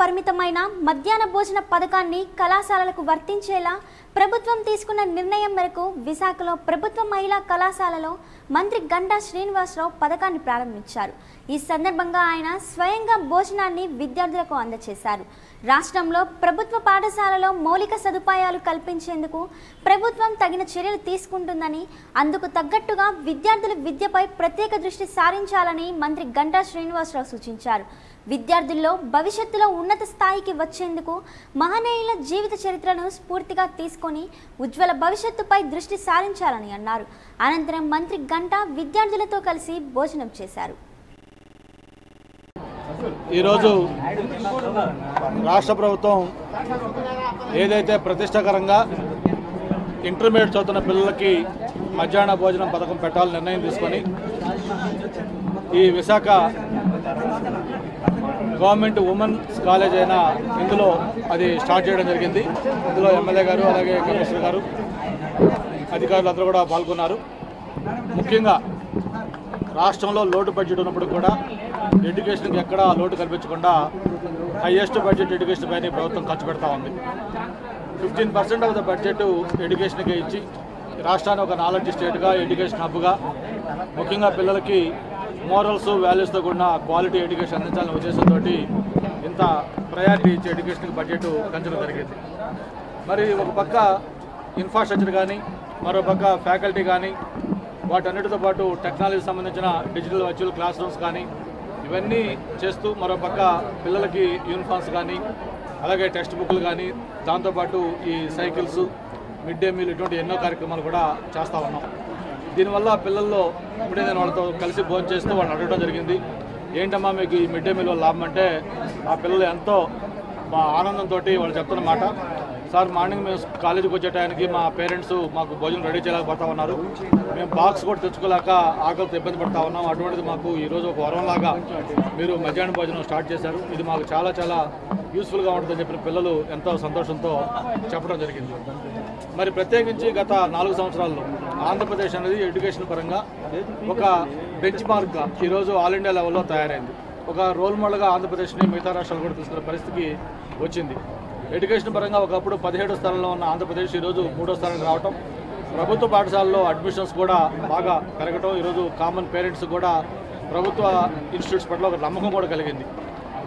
పరిమితమైన మధ్యాహ్న భోజన పథకాన్ని కళాశాలలకు వర్తించేలా ప్రభుత్వం తీసుకున్న నిర్ణయం మేరకు విశాఖలో ప్రభుత్వ మహిళా కళాశాలలో మంత్రి గంటా శ్రీనివాసరావు పథకాన్ని ప్రారంభించారు. ఈ సందర్భంగా ఆయన స్వయంగా భోజనాన్ని విద్యార్థులకు అందజేశారు రాష్ట్రంలో ప్రభుత్వ పాఠశాలలో మౌలిక సదుపాయాలు కల్పించేందుకు ప్రభుత్వం తగిన చర్యలు తీసుకుంటుందని అందుకు తగ్గట్టుగా విద్యార్థుల విద్యపై ప్రత్యేక దృష్టి సారించాలని మంత్రి గంటా శ్రీనివాసరావు సూచించారు. విద్యార్థుల్లో భవిష్యత్తులో ఉన్నత స్థాయికి వచ్చేందుకు మహనీయుల జీవిత చరిత్రను స్ఫూర్తిగా తీసుకొని ఉజ్వల భవిష్యత్తుపై దృష్టి సారించాలని అన్నారు. అనంతరం మంత్రి గంటా విద్యార్థులతో కలిసి భోజనం చేశారు. ఈరోజు రాష్ట్ర ప్రభుత్వం ఏదైతే ప్రతిష్టకరంగా ఇంటర్మీడియట్ చదువుతున్న పిల్లలకి మధ్యాహ్న భోజనం పథకం పెట్టాలని నిర్ణయం తీసుకొని ఈ విశాఖ గవర్నమెంట్ ఉమెన్స్ కాలేజ్ అయిన ఇందులో అది స్టార్ట్ చేయడం జరిగింది. ఇందులో ఎమ్మెల్యే గారు అలాగే కమిషనర్ గారు అధికారులు అందరూ కూడా పాల్గొన్నారు. ముఖ్యంగా రాష్ట్రంలో లోటు బడ్జెట్ ఉన్నప్పుడు కూడా ఎడ్యుకేషన్కి ఎక్కడా లోటు కల్పించకుండా హైయెస్ట్ బడ్జెట్ ఎడ్యుకేషన్ పైన ప్రభుత్వం ఖర్చు పెడతా ఉంది. Fifteen percent of the budget ఎడ్యుకేషన్కి ఇచ్చి రాష్ట్రాన్ని ఒక నాలెడ్జ్ స్టేట్గా ఎడ్యుకేషన్ హబ్గా ముఖ్యంగా పిల్లలకి మోరల్స్ వాల్యూస్తో కూడిన క్వాలిటీ ఎడ్యుకేషన్ అందించాలనే ఉద్దేశంతో ఇంత ప్రయారిటీ ఇచ్చి ఎడ్యుకేషన్కి బడ్జెట్ పెంచడం జరిగింది. మరి ఒక పక్క ఇన్ఫ్రాస్ట్రక్చర్ కానీ మరో పక్క ఫ్యాకల్టీ కానీ వాటన్నిటితో పాటు టెక్నాలజీ సంబంధించిన డిజిటల్ వర్చువల్ క్లాస్ రూమ్స్ కానీ ఇవన్నీ చేస్తూ మరో పక్క పిల్లలకి యూనిఫామ్స్ కానీ అలాగే టెక్స్ట్ బుక్లు కానీ దాంతోపాటు ఈ సైకిల్స్ మిడ్ డే మీల్ ఇటువంటి ఎన్నో కార్యక్రమాలు కూడా చేస్తూ ఉన్నాం. దీనివల్ల పిల్లల్లో ఇప్పుడే నేను వాళ్ళతో కలిసి భోజనం చేస్తూ వాళ్ళని అడగడం జరిగింది. ఏంటమ్మా మీకు ఈ మిడ్ డే మీల్ వల్ల లాభం అంటే ఆ పిల్లలు ఎంతో మా ఆనందంతో వాళ్ళు చెప్తున్న మాట. సార్ మార్నింగ్ మేము కాలేజీకి వచ్చే టైంకి మా పేరెంట్స్ మాకు భోజనం రెడీ చేయలేకపోతా ఉన్నారు. మేము బాక్స్ కూడా తెచ్చుకోలేక ఆకలితో ఇబ్బంది పడతా ఉన్నాం. అటువంటిది మాకు ఈరోజు ఒక వరంలాగా మీరు మధ్యాహ్నం భోజనం స్టార్ట్ చేశారు. ఇది మాకు చాలా చాలా యూస్ఫుల్గా ఉంటుందని చెప్పిన పిల్లలు ఎంతో సంతోషంతో చెప్పడం జరిగింది. మరి ప్రత్యేకించి గత నాలుగు సంవత్సరాల్లో ఆంధ్రప్రదేశ్ అనేది ఎడ్యుకేషన్ పరంగా ఒక బెంచ్ మార్క్గా ఈరోజు ఆల్ ఇండియా లెవెల్లో తయారైంది. ఒక రోల్ మోడల్గా ఆంధ్రప్రదేశ్ని మిగతా రాష్ట్రాలు కూడా తీసుకునే పరిస్థితికి వచ్చింది. ఎడ్యుకేషన్ పరంగా ఒకప్పుడు పదిహేడు స్థానంలో ఉన్న ఆంధ్రప్రదేశ్ ఈరోజు మూడో స్థానానికి రావటం. ప్రభుత్వ పాఠశాలలో అడ్మిషన్స్ కూడా బాగా పెరగటం. ఈరోజు కామన్ పేరెంట్స్ కూడా ప్రభుత్వ ఇన్స్టిట్యూట్స్ పట్ల ఒక నమ్మకం కూడా కలిగింది.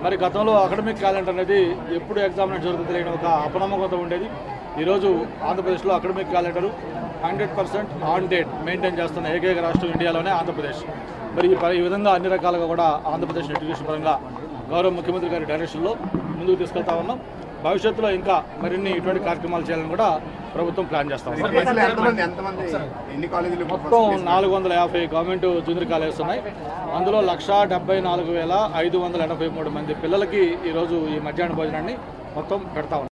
మరి గతంలో అకాడమిక్ క్యాలెండర్ అనేది ఎప్పుడు ఎగ్జామినేషన్ జరుగుతుంది లేని ఒక అపనమ్మకంతో ఉండేది. ఈరోజు ఆంధ్రప్రదేశ్లో academic calendar hundred percent on date maintain చేస్తున్న ఏకైక రాష్ట్రం ఇండియాలోనే ఆంధ్రప్రదేశ్. మరి ఈ ఈ విధంగా అన్ని రకాలుగా కూడా ఆంధ్రప్రదేశ్ ఎడ్యుకేషన్ పరంగా గౌరవ ముఖ్యమంత్రి గారి డైరెక్షన్లో ముందుకు తీసుకెళ్తా ఉన్నాం. భవిష్యత్తులో ఇంకా మరిన్ని ఇటువంటి కార్యక్రమాలు చేయాలని కూడా ప్రభుత్వం ప్లాన్ చేస్తాం. మొత్తం నాలుగు వందల యాభై గవర్నమెంట్ జూనియర్ కాలేజెస్ ఉన్నాయి. అందులో లక్షా డెబ్బై నాలుగు వేల ఐదు వందల ఎనభై మూడు మంది పిల్లలకి ఈరోజు ఈ మధ్యాహ్న భోజనాన్ని మొత్తం పెడతా